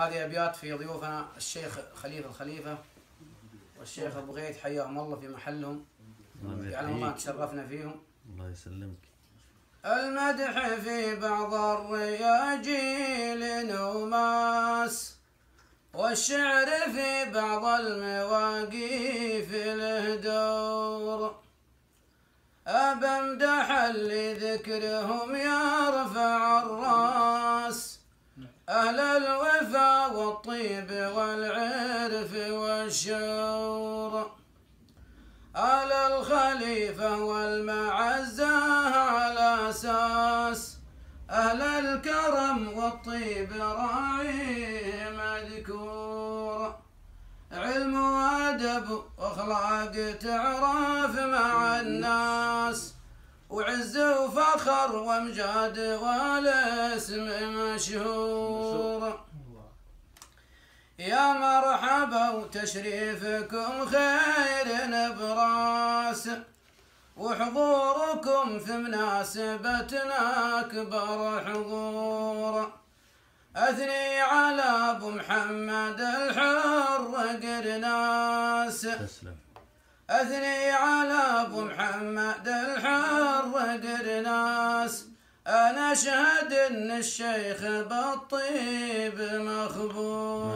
هذه أبيات في ضيوفنا الشيخ خليفة الخليفة والشيخ أبو غيث حياهم الله في محلهم. يعلم الله يحييك تشرفنا فيهم. الله يسلمك. المدح في بعض الرياجيل نوماس والشعر في بعض المواقيف له دور أبمدح اللي ذكرهم يرفع الراس. والعرف والشور آل الخليفة والمعزة على أساس أهل الكرم والطيب راعي مذكور علم وأدب وأخلاق تعرف مع الناس. وعز وفخر وأمجاد والاسم مشهور يا مرحبا وتشريفكم خير نبراس وحضوركم في مناسبتنا أكبر حضور. أثني على أبو محمد الحر قرناس. تسلم. أثني على أبو محمد الحر قرناس. أنا أشهد إن الشيخ بالطيب مخبور.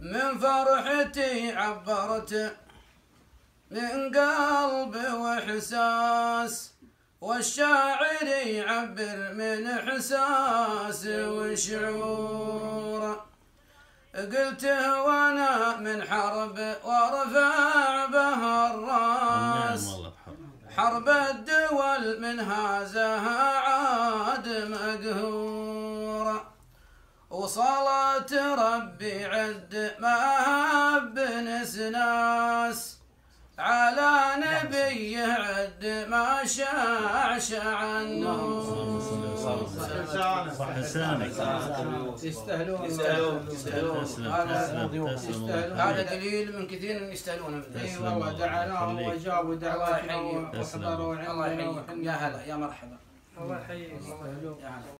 من فرحتي عبرت من قلب وإحساس والشاعر يعبر من إحساس وشعور. قلت وأنا من حرب وارفع بها الراس. حرب الدول من هازها عاد مقهورة وصلاة ربي عد ما هب نسناس على نبي عد ما شعشع النور صح لسانك يستاهلون. يستاهلون. يستاهلون. هذا. دليل من كثير من يستاهلون. إي والله الله دعاناهم. وجابوا. تسلم. وحضروا الله يا هلا يا مرحبا. الله يحييك. يا هلا